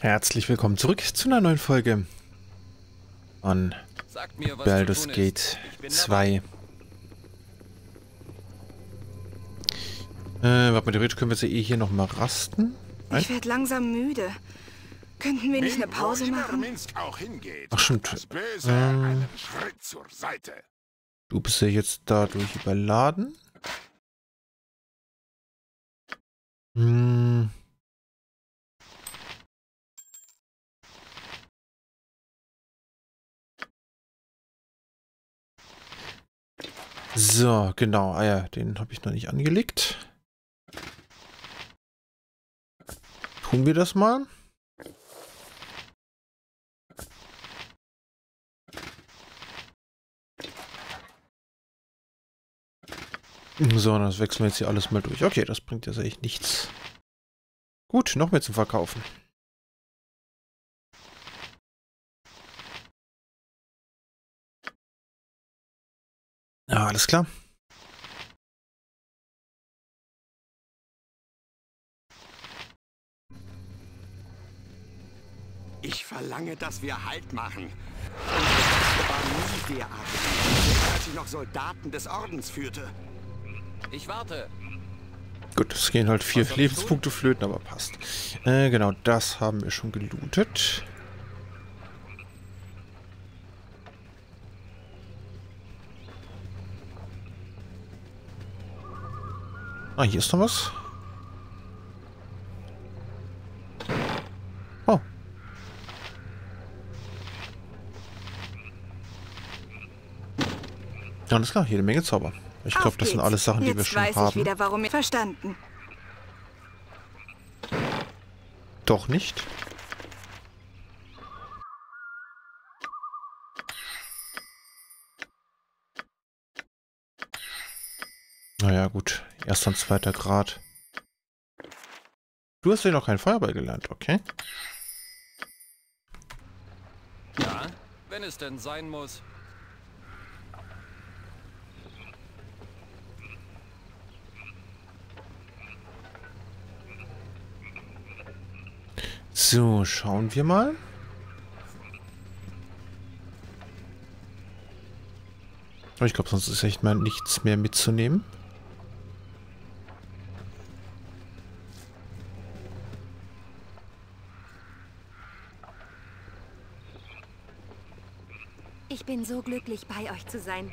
Herzlich willkommen zurück zu einer neuen Folge von Baldur's Gate 2. Äh, warte mal, theoretisch können wir sie eh hier nochmal rasten. Nein? Ich werde langsam müde. Könnten wir nicht eine Pause machen? Ach stimmt. Ähm, du bist ja jetzt dadurch überladen. Hm. So, genau. Ah ja, den habe ich noch nicht angelegt. Tun wir das mal. So, das wechseln wir jetzt hier alles mal durch. Okay, das bringt jetzt echt nichts. Gut, noch mehr zum Verkaufen. Ja, alles klar. Ich verlange, dass wir Halt machen. Und war nie derartig, als ich noch Soldaten des Ordens führte. Ich warte. Gut, es gehen halt vier Lebenspunkte flöten, aber passt. Äh, genau, das haben wir schon gelootet. Ah, hier ist noch was. Oh. Alles klar, jede Menge Zauber. Ich glaube, das sind alles Sachen, die wir schon weiß haben. Ich wieder, warum ich verstanden. Doch nicht. Naja, gut. Erster und zweiter Grad. Du hast ja noch keinen Feuerball gelernt, okay? Ja, wenn es denn sein muss. So, schauen wir mal. Ich glaube, sonst ist echt mal nichts mehr mitzunehmen. Bin so glücklich, bei euch zu sein.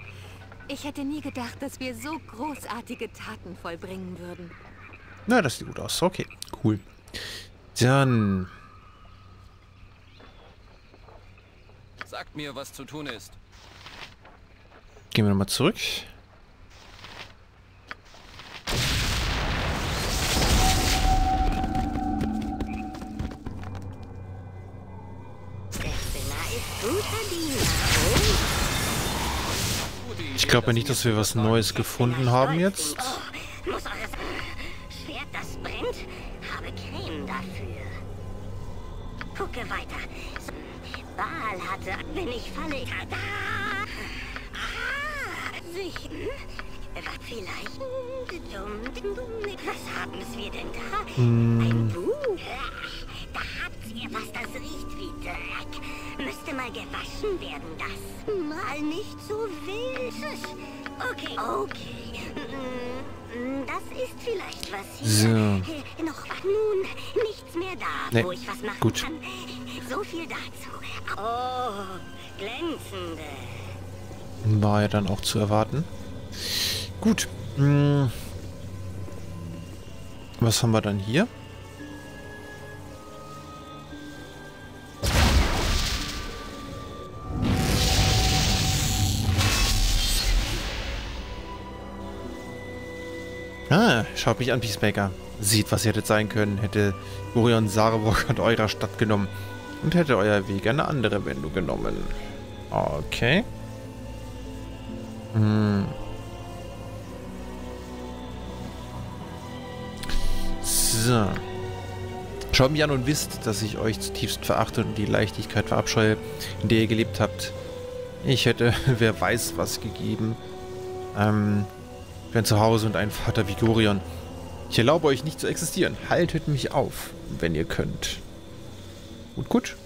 Ich hätte nie gedacht, dass wir so großartige Taten vollbringen würden. Na, das sieht gut aus. Okay, cool. Dann... Sagt mir, was zu tun ist. Gehen wir nochmal zurück. Ich glaube nicht, dass wir was Neues gefunden haben jetzt. Schwert, das brennt, habe Creme dafür. Gucke weiter. Baal hatte, wenn ich falle. Ah, sich. Vielleicht. Was haben wir denn da? Ein Buch. Da habt ihr was, das riecht wie Dreck. Müsste mal gewaschen werden, das. Mal nicht so wild. Okay, okay. Das ist vielleicht was hier. So. Noch nun nichts mehr da, nee. wo ich was machen Gut. kann. So viel dazu. Oh, glänzende. War ja dann auch zu erwarten. Gut. Hm. Was haben wir dann hier? Schaut mich an, Peacemaker. Sieht, was ihr hättet sein können, hätte Gorion Sarevok an eurer Stadt genommen und hätte euer Weg eine andere Wendung genommen. Okay. Hm. So. Schaut mich an und wisst, dass ich euch zutiefst verachte und die Leichtigkeit verabscheue, in der ihr gelebt habt. Ich hätte, wer weiß, was gegeben. Ähm, für ein Zuhause und einen Vater wie Gorion. Ich erlaube euch nicht zu existieren. Haltet mich auf, wenn ihr könnt. Gut, gut.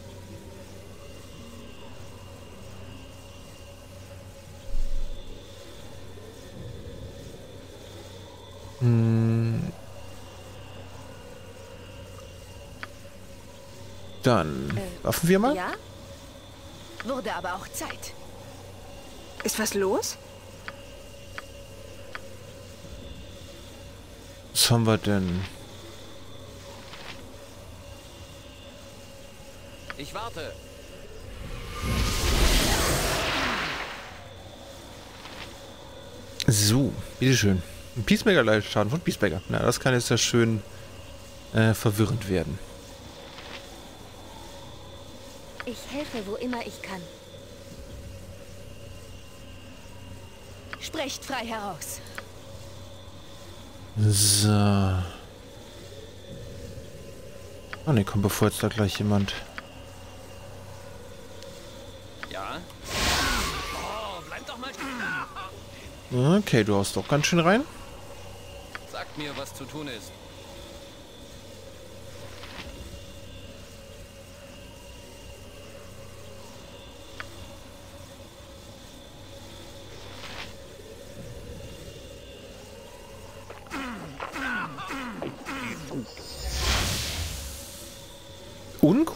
Hm. Dann Äh, waffen wir mal. Ja? Wurde aber auch Zeit. Ist was los? Was haben wir denn? Ich warte. So, bitteschön. Ein Peacemaker leidet Schaden von Peacemaker. Na, das kann jetzt ja schön äh, verwirrend werden. Ich helfe, wo immer ich kann. Sprecht frei heraus. So. Oh ne, komm, bevor jetzt da gleich jemand. Ja? Oh, bleib doch mal. Okay, du haust doch ganz schön rein. Sagt mir, was zu tun ist.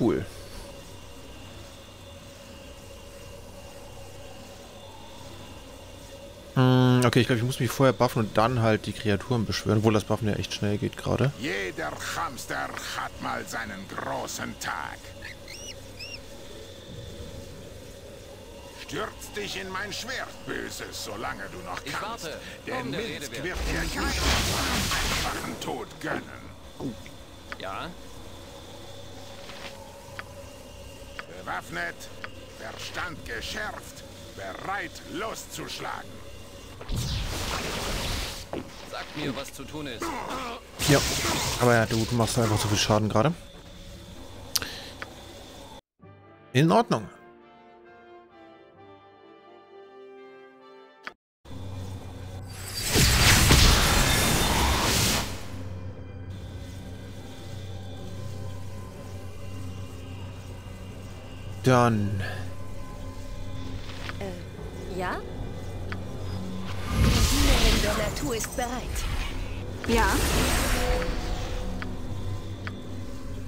Uncool. Hm, okay, ich glaube, ich muss mich vorher buffen und dann halt die Kreaturen beschwören, obwohl das Buffen ja echt schnell geht gerade. Jeder Hamster hat mal seinen großen Tag. Stürz dich in mein Schwert, Böses, solange du noch Ich kannst. warte, Denn um Minsk wird dir keinen einfachen Tod gönnen. Ja? Bewaffnet, Verstand geschärft, bereit loszuschlagen. Sagt mir, was zu tun ist. Ja, aber ja, du, du machst einfach so viel Schaden gerade. In Ordnung. Dann Ja? Die Dienerin der Natur ist bereit. Ja?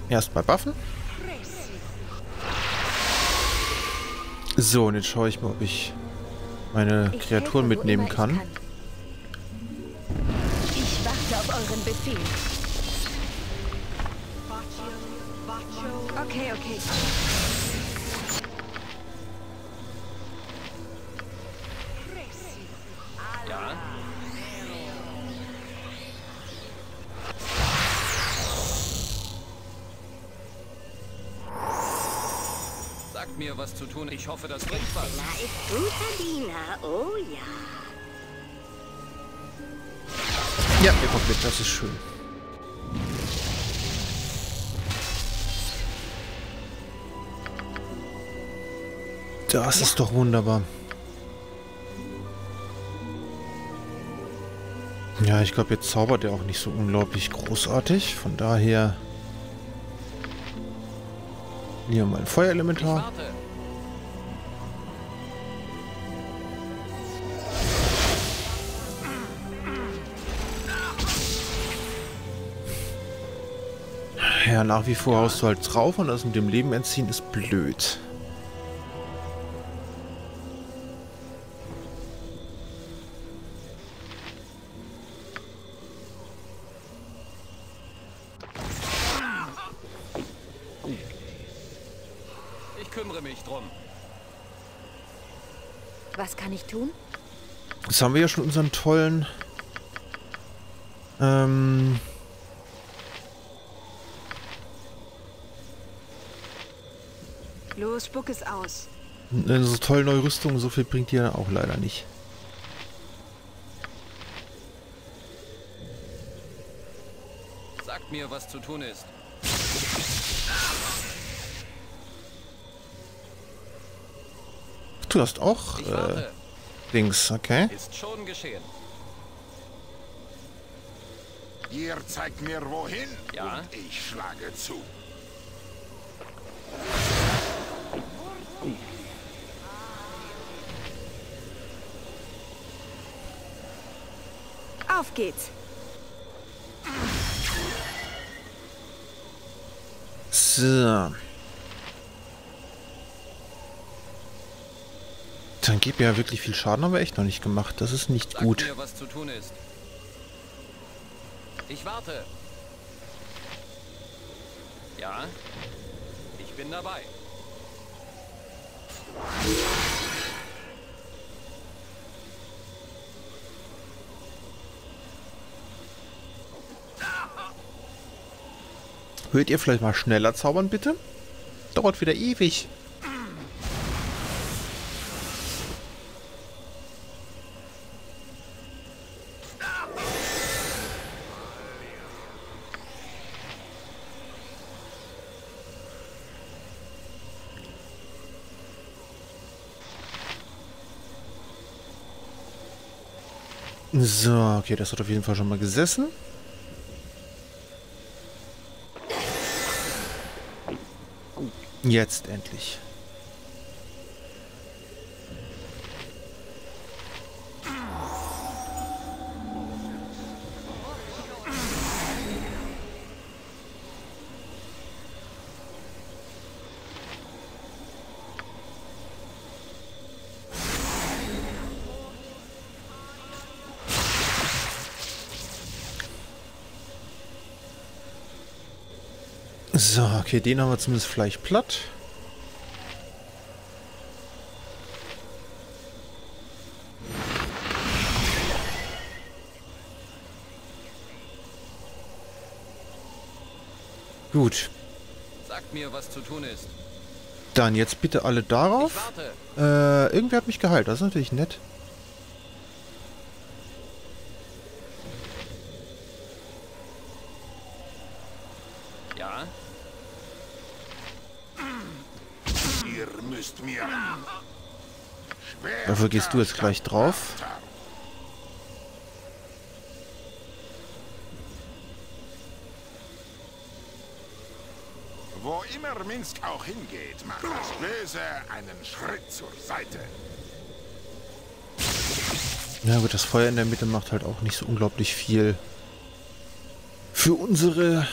erstmal buffen. So, und jetzt schaue ich mal, ob ich meine Ich Kreaturen helfe, mitnehmen ich kann. Ich warte auf euren Befehl. Okay, okay. Was zu tun. Ich hoffe, das bringt was. Na, ist guter Diener, oh ja. Ja, ihr kommt mit, das ist schön. Das ist doch wunderbar. Ja, ich glaube, jetzt zaubert er auch nicht so unglaublich großartig. Von daher... Hier mal ein Ich Feuerelementar. warte. Ja, nach wie vor haust du halt drauf und das mit dem Leben entziehen ist blöd. Ich kümmere mich drum. Was kann ich tun? Jetzt haben wir ja schon unseren tollen... Ähm... Los, spuck es aus. Unsere tolle neue Rüstung, so viel bringt die ja auch leider nicht. Sagt mir, was zu tun ist. Du hast auch äh. Dings, okay. Ist schon geschehen. Ihr zeigt mir wohin Ja? und ich schlage zu. Auf geht's. So. Dann gibt ja wirklich viel Schaden, haben wir echt noch nicht gemacht. Das ist nicht Sag gut. mir, was zu tun ist. Ich warte. Ja, ich bin dabei. Hört ihr vielleicht mal schneller zaubern, bitte? Dauert wieder ewig. So, okay, das hat auf jeden Fall schon mal gesessen. Jetzt endlich. Okay, den haben wir zumindest vielleicht platt. Gut, Sagt mir, was zu tun ist. dann jetzt bitte alle darauf. Äh, irgendwer hat mich geheilt, das ist natürlich nett. Ja, Ihr müsst mir... Schwer Dafür gehst du jetzt gleich drauf. Wo immer Minsk auch hingeht, macht das Böse einen Schritt zur Seite. Ja gut, das Feuer in der Mitte macht halt auch nicht so unglaublich viel für unsere.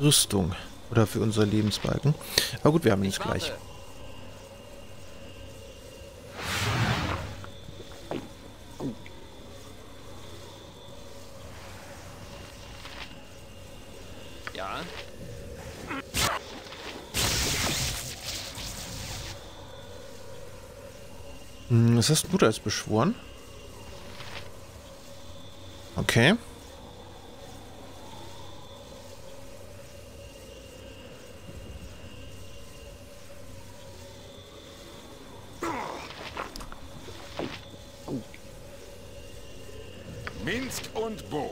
Rüstung oder für unsere Lebensbalken. Aber gut, wir haben ihn gleich. warte. Ja, Hm, Was hast du da jetzt beschworen? Okay. Minsk und Bo,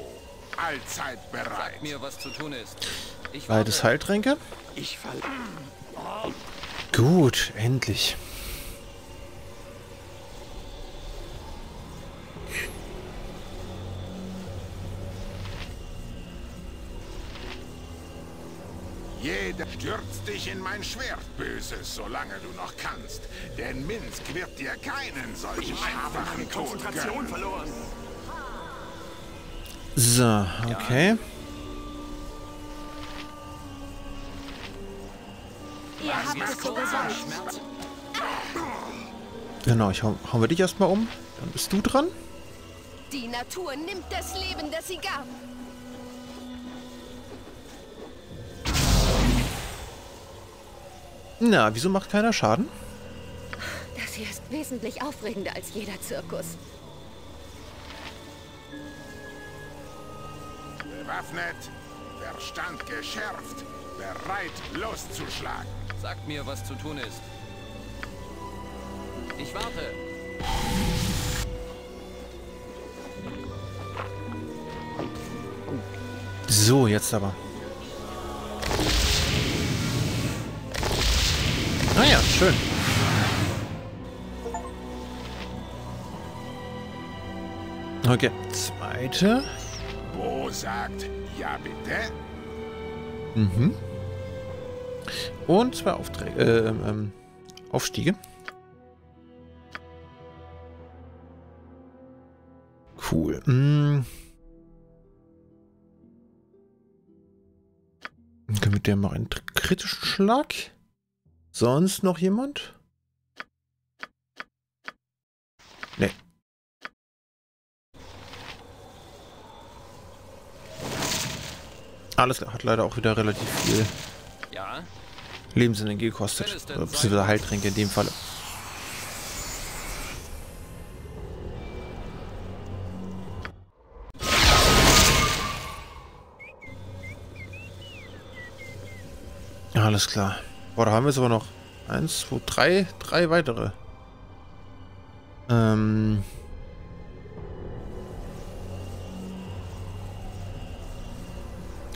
allzeit bereit. sag mir, was zu tun ist. Ich Beides warte. Heiltränke. Ich fall. Gut, endlich. Dich in mein Schwert, Böses, solange du noch kannst. Denn Minsk wird dir keinen solchen einfachen Tod gönnen. verloren. So, okay. Ihr habt es so gesagt. Schmerz. Genau, ich hau, hauen wir dich erstmal um. Dann bist du dran. Die Natur nimmt das Leben, das sie gab. Na, wieso macht keiner Schaden? Das hier ist wesentlich aufregender als jeder Zirkus. Bewaffnet, Verstand geschärft, bereit loszuschlagen. Sagt mir, was zu tun ist. Ich warte. So, jetzt aber. Ah ja, schön. Okay, zweite. Bo sagt, ja bitte. Mhm. Und zwei Aufträge, äh, ähm, Aufstiege. Cool. Dann können wir der mal einen kritischen Schlag? Sonst noch jemand? Nee. Alles klar, hat leider auch wieder relativ viel Ja? Lebensenergie gekostet. Beziehungsweise Heiltränke in dem Falle. Alles klar. Boah, da haben wir jetzt aber noch eins, zwei, drei, drei weitere. Ähm.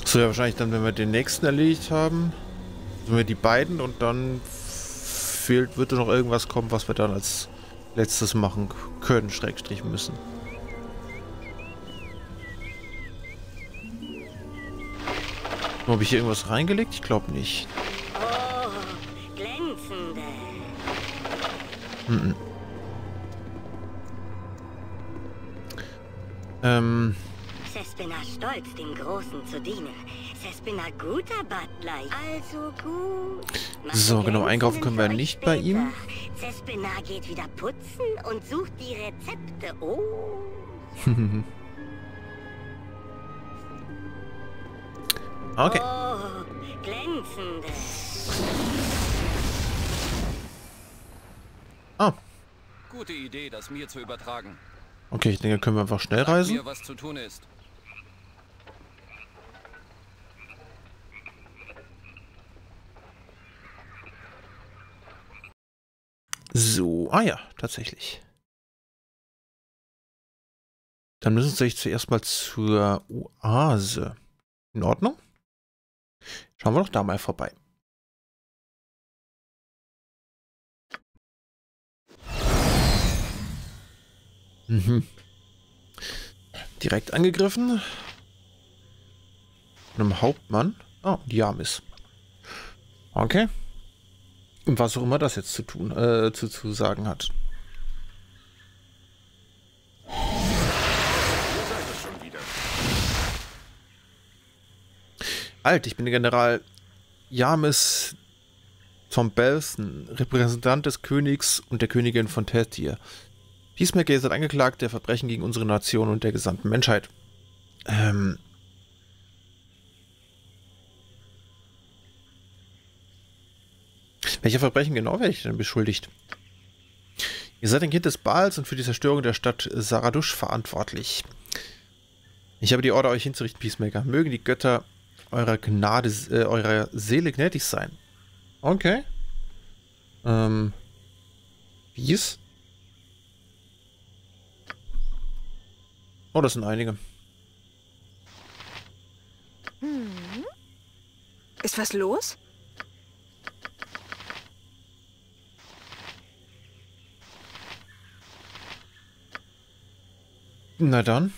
So, ja, wahrscheinlich dann, wenn wir den nächsten erledigt haben, sind wir die beiden und dann fehlt, wird noch irgendwas kommen, was wir dann als letztes machen können, Schrägstrich müssen. Habe ich hier irgendwas reingelegt? Ich glaube nicht. Mhm. Ähm, Sespina stolz, dem Großen zu dienen. Sespina guter Butler. Also gut. So, genau, einkaufen können wir nicht bei ihm. Sespina geht wieder putzen und sucht die Rezepte. Oh. okay. Oh, glänzende. Gute Idee, das mir zu übertragen. okay, ich denke, können wir einfach schnell reisen. mir, was zu tun ist. So, ah ja, tatsächlich. Dann müssen Sie sich zuerst mal zur Oase. In Ordnung? Schauen wir doch da mal vorbei. Mhm. Direkt angegriffen. Von einem Hauptmann. Oh, Diamis. Okay. Und was auch immer das jetzt zu tun, äh, zu, zu sagen hat. Alt, ich bin der General Jamis von Belsen, Repräsentant des Königs und der Königin von Tertier. Peacemaker ist angeklagt der Verbrechen gegen unsere Nation und der gesamten Menschheit. Ähm. Welche Verbrechen genau werde ich denn beschuldigt? Ihr seid ein Kind des Baals und für die Zerstörung der Stadt Saradusch verantwortlich. Ich habe die Order, euch hinzurichten, Peacemaker. Mögen die Götter eurer Gnade, äh, eurer Seele gnädig sein. Okay. Ähm. Wies? Oh, das sind einige. Ist was los? Na dann.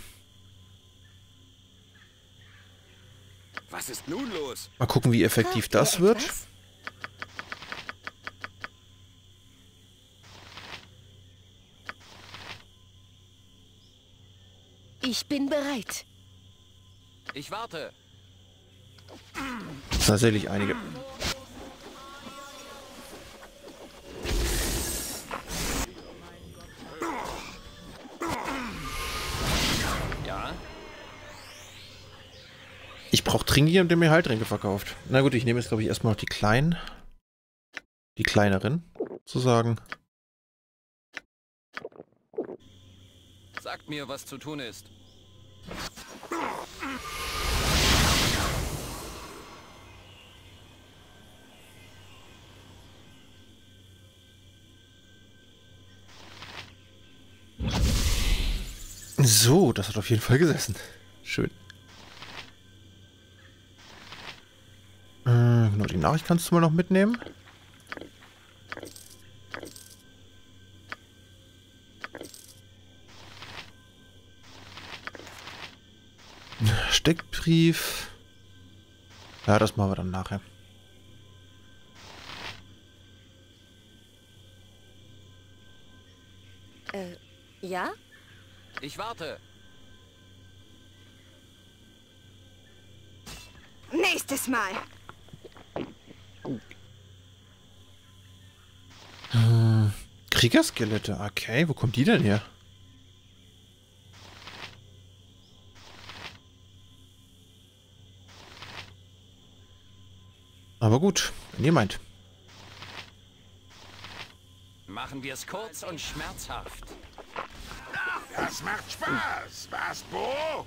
Was ist nun los? Mal gucken, wie effektiv das wird. etwas? Ich bin bereit. Ich warte. Tatsächlich einige. Ja? Ich brauche Trinki und der mir Heiltränke verkauft. Na gut, ich nehme jetzt, glaube ich, erstmal noch die kleinen. Die kleineren, sozusagen. Sagt mir, was zu tun ist. So, das hat auf jeden Fall gesessen. Schön. Äh, genau, die Nachricht kannst du mal noch mitnehmen. Steckbrief. Ja, das machen wir dann nachher. Äh, ja? Ich warte. Nächstes Mal. Äh, Kriegerskelette, okay, wo kommt die denn her? Aber gut, wenn ihr meint. Machen wir es kurz und schmerzhaft. Das macht Spaß. Was, Bo?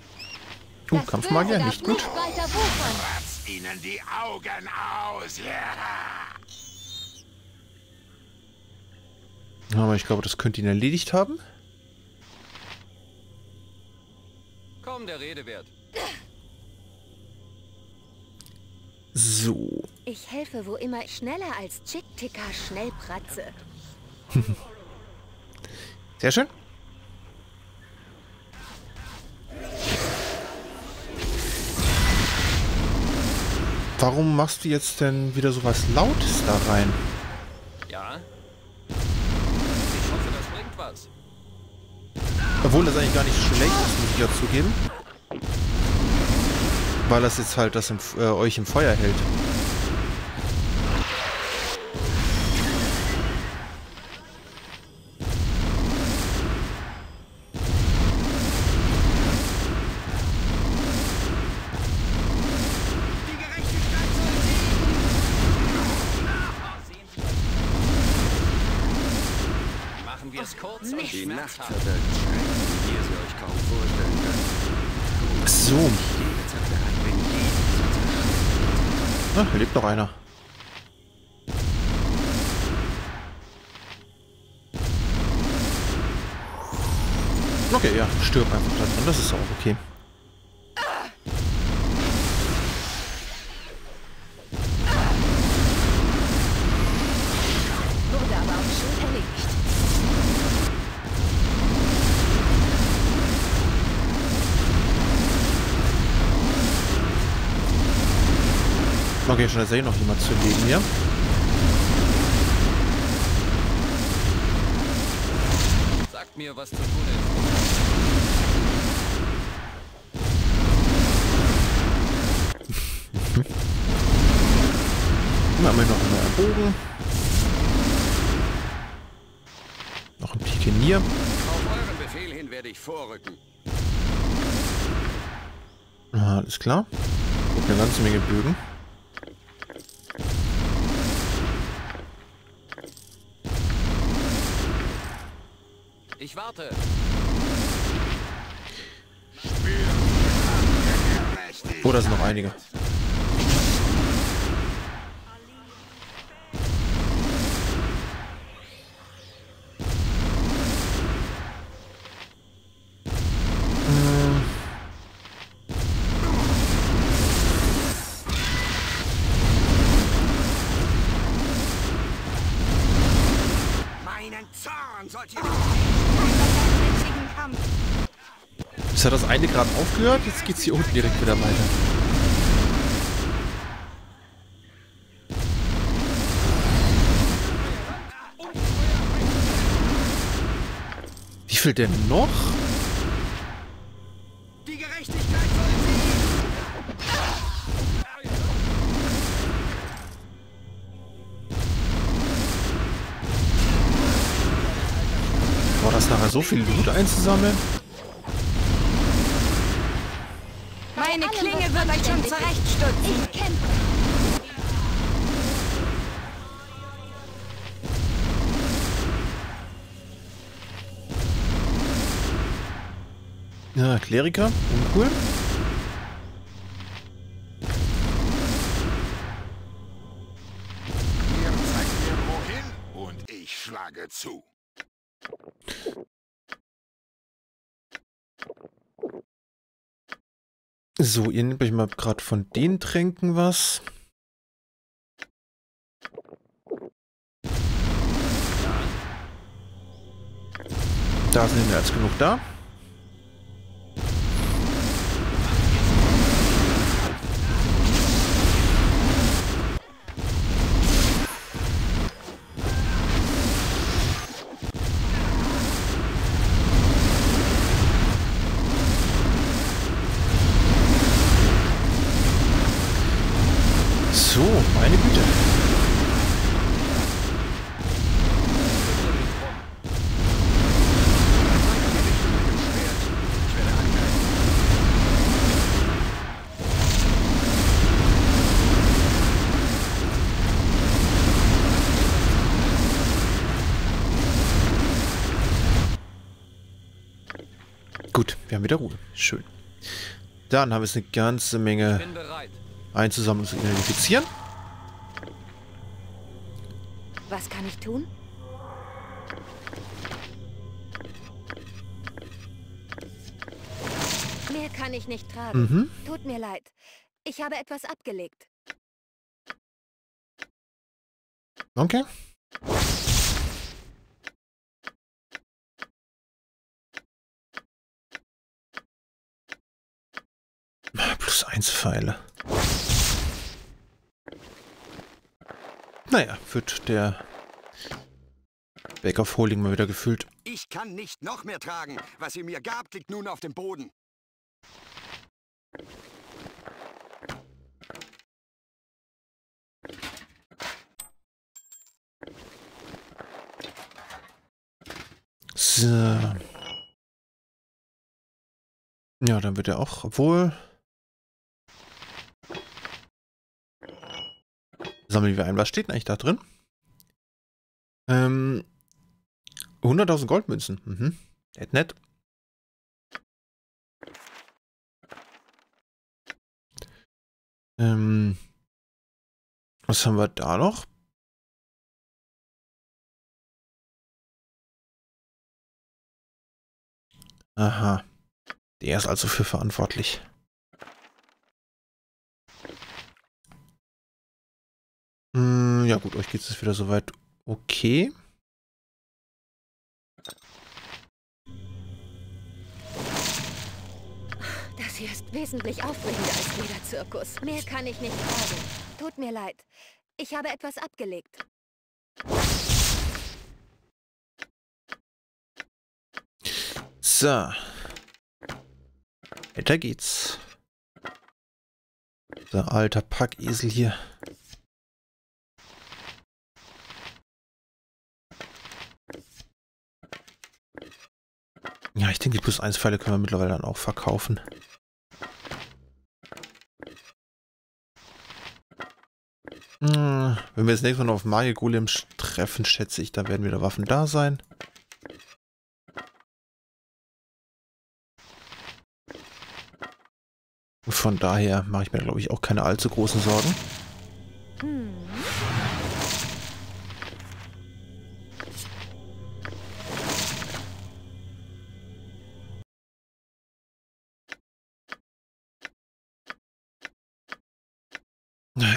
Uh, Kampfmagier, nicht gut. Kratz ihnen die Augen aus. Ja. Aber ich glaube, das könnte ihn erledigt haben. Komm, der Rede wert. So. Ich helfe wo immer schneller als Chick-Ticker Schnellpratze. Sehr schön. Warum machst du jetzt denn wieder sowas Lautes da rein? Ja? Ich hoffe, das bringt was. Obwohl das eigentlich gar nicht schlecht ist, muss ich ja zugeben. Weil das jetzt halt das im, äh, euch im Feuer hält. Die Gerechtigkeit soll siegen! Machen wir es kurz und Die Nacht verwirkt Schrecken, wie ihr sie euch kaum vorstellen könnt. So. Ah, hier lebt noch einer. Okay, ja, stirb einfach da drin. Das ist auch okay. Okay, schon ist ja eh noch jemand zu leben hier. Sagt mir, was zu tun ist. Dann haben wir noch einen Bogen. Noch ein Pikenier. Auf euren Befehl hin werde ich vorrücken. Ah, alles klar. Und eine ganze Menge Bögen. Ich warte. Oh, da sind noch einige. Jetzt hat das eine gerade aufgehört, jetzt geht's hier unten direkt wieder weiter. Wie viel denn noch? Boah, das nachher so viel Loot einzusammeln? Meine allem, Klinge wird euch schon zurechtstutzen. Ich kämpfe. Ja, Kleriker, uncool. So, ihr nehmt euch mal gerade von den Tränken was. Da sind mehr als genug da. Haben wieder Ruhe. Schön. Dann haben wir jetzt eine ganze Menge einzusammeln und zu identifizieren. Was kann ich tun? Mehr kann ich nicht tragen. Mhm. Tut mir leid. Ich habe etwas abgelegt. Okay. Plus eins Pfeile. Naja, wird der Bag of Holding mal wieder gefüllt. Ich kann nicht noch mehr tragen. Was ihr mir gabt, liegt nun auf dem Boden. So. Ja, dann wird er auch, obwohl... Sammeln wir ein. Was steht denn eigentlich da drin? Ähm, 100.000 Goldmünzen. Mhm. Nett, nett. Ähm, was haben wir da noch? Aha. Der ist also für verantwortlich. Ja gut, euch geht es wieder soweit okay. Das hier ist wesentlich aufregender als jeder Zirkus. Mehr kann ich nicht tragen. Tut mir leid. Ich habe etwas abgelegt. So. Weiter geht's. Der alter Packesel hier. Denke, die plus 1 Pfeile können wir mittlerweile dann auch verkaufen. Hm, Wenn wir das nächste Mal noch auf Magier Golem treffen, schätze ich, dann werden wieder Waffen da sein. Von daher mache ich mir, glaube ich, auch keine allzu großen Sorgen. Hm.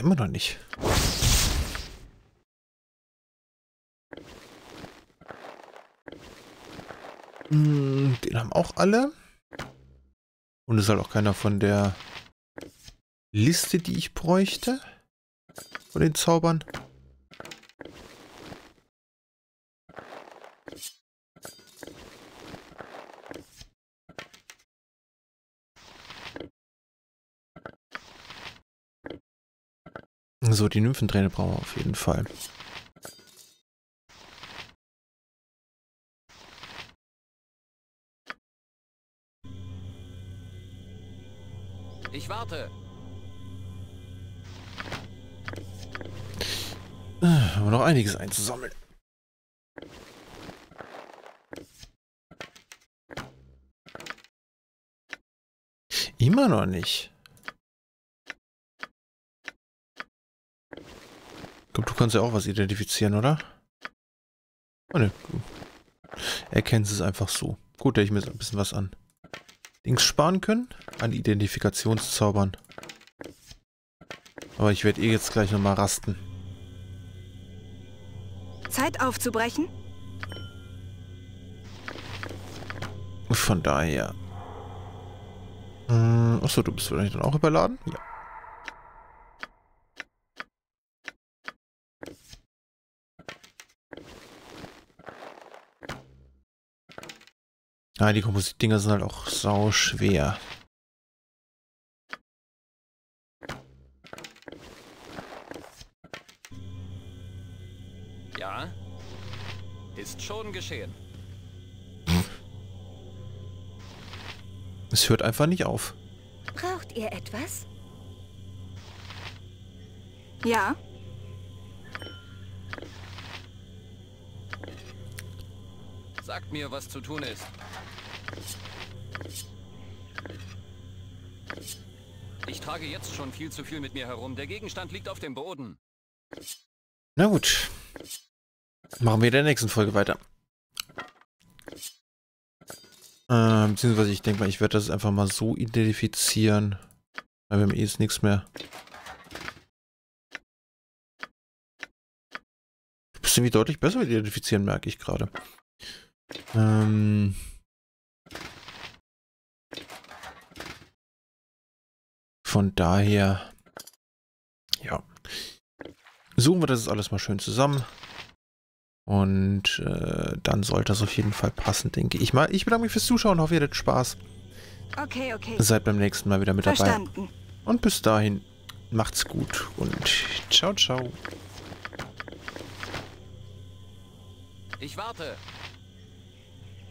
Immer noch nicht. Hm, Den haben auch alle. Und es ist halt auch keiner von der Liste, die ich bräuchte. Von den Zaubern. So, die Nymphentrainer brauchen wir auf jeden Fall. Ich warte. Haben wir noch einiges einzusammeln. Immer noch nicht. Glaube, du kannst ja auch was identifizieren, oder? Oh ne, erkennst es einfach so. Gut, hätte ich mir ein bisschen was an Dings sparen können. An Identifikationszaubern. Aber ich werde eh jetzt gleich nochmal rasten. Zeit aufzubrechen? Von daher. Hm, achso, du bist vielleicht dann auch überladen? Ja. Ja, die Kompositdinger sind halt auch sau schwer. Ja, ist schon geschehen. Es hört einfach nicht auf. Braucht ihr etwas? Ja. Sagt mir, was zu tun ist. Ich trage jetzt schon viel zu viel mit mir herum. Der Gegenstand liegt auf dem Boden. Na gut. Machen wir in der nächsten Folge weiter. Äh, beziehungsweise ich denke mal, ich werde das einfach mal so identifizieren. Weil wir haben eh jetzt nichts mehr. Bisschen wie deutlich besser identifizieren, merke ich gerade. Ähm. Von daher, ja, suchen wir das alles mal schön zusammen. Und äh, dann sollte das auf jeden Fall passen, denke ich mal. Ich bedanke mich fürs Zuschauen, hoffe ihr hattet Spaß. Okay, okay. Seid beim nächsten Mal wieder mit dabei. Verstanden. Und bis dahin, macht's gut und ciao, ciao. Ich warte.